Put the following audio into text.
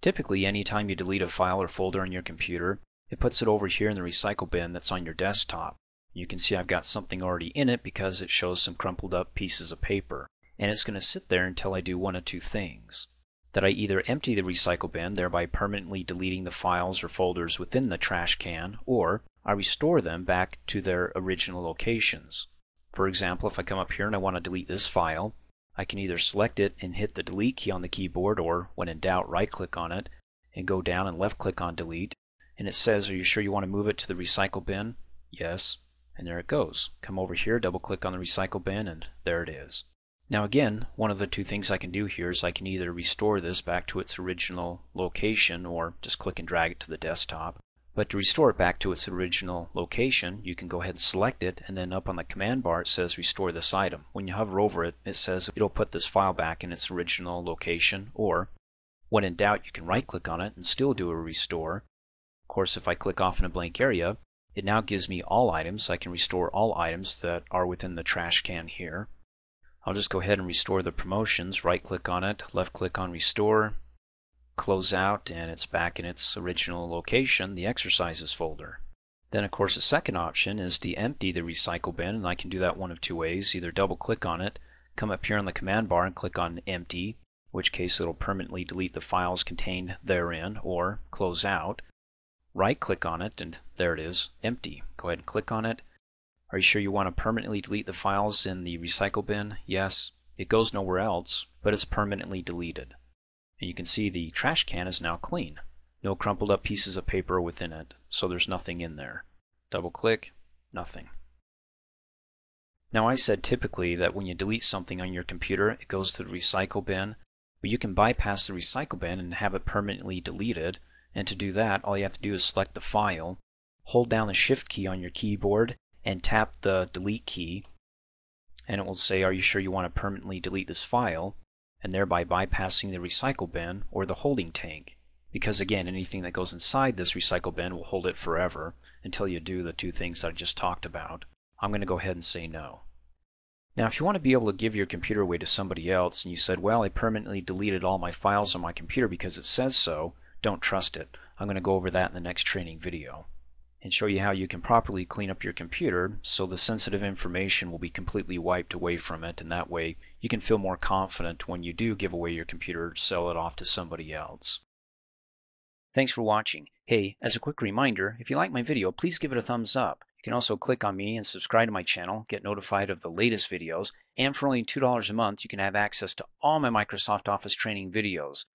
Typically, anytime you delete a file or folder on your computer, it puts it over here in the recycle bin that's on your desktop. You can see I've got something already in it because it shows some crumpled up pieces of paper. And it's going to sit there until I do one of two things. That I either empty the recycle bin, thereby permanently deleting the files or folders within the trash can, or I restore them back to their original locations. For example, if I come up here and I want to delete this file, I can either select it and hit the delete key on the keyboard or when in doubt right click on it and go down and left click on delete and it says are you sure you want to move it to the recycle bin? Yes. And there it goes. Come over here, double click on the recycle bin and there it is. Now again, one of the two things I can do here is I can either restore this back to its original location or just click and drag it to the desktop. But to restore it back to its original location, you can go ahead and select it, and then up on the command bar it says restore this item. When you hover over it, it says it'll put this file back in its original location, or when in doubt you can right click on it and still do a restore. Of course, if I click off in a blank area, it now gives me all items. I can restore all items that are within the trash can here. I'll just go ahead and restore the promotions, right click on it, left click on restore, close out and it's back in its original location, the exercises folder. Then of course the second option is to empty the recycle bin and I can do that one of two ways. Either double click on it, come up here on the command bar and click on empty, which case it'll permanently delete the files contained therein, or close out. Right click on it and there it is, empty. Go ahead and click on it. Are you sure you want to permanently delete the files in the recycle bin? Yes. It goes nowhere else, but it's permanently deleted. And you can see the trash can is now clean. No crumpled up pieces of paper within it, so there's nothing in there. Double click, nothing. Now I said typically that when you delete something on your computer, it goes to the recycle bin, but you can bypass the recycle bin and have it permanently deleted. And to do that, all you have to do is select the file, hold down the shift key on your keyboard, and tap the delete key, and it will say, are you sure you want to permanently delete this file? And thereby bypassing the recycle bin or the holding tank. Because again, anything that goes inside this recycle bin will hold it forever until you do the two things that I just talked about. I'm going to go ahead and say no. Now if you want to be able to give your computer away to somebody else and you said, well, I permanently deleted all my files on my computer because it says so, don't trust it. I'm going to go over that in the next training video and show you how you can properly clean up your computer so the sensitive information will be completely wiped away from it and that way you can feel more confident when you do give away your computer or sell it off to somebody else. Thanks for watching. Hey, as a quick reminder, if you like my video, please give it a thumbs up. You can also click on me and subscribe to my channel, get notified of the latest videos, and for only $2 a month you can have access to all my Microsoft Office training videos.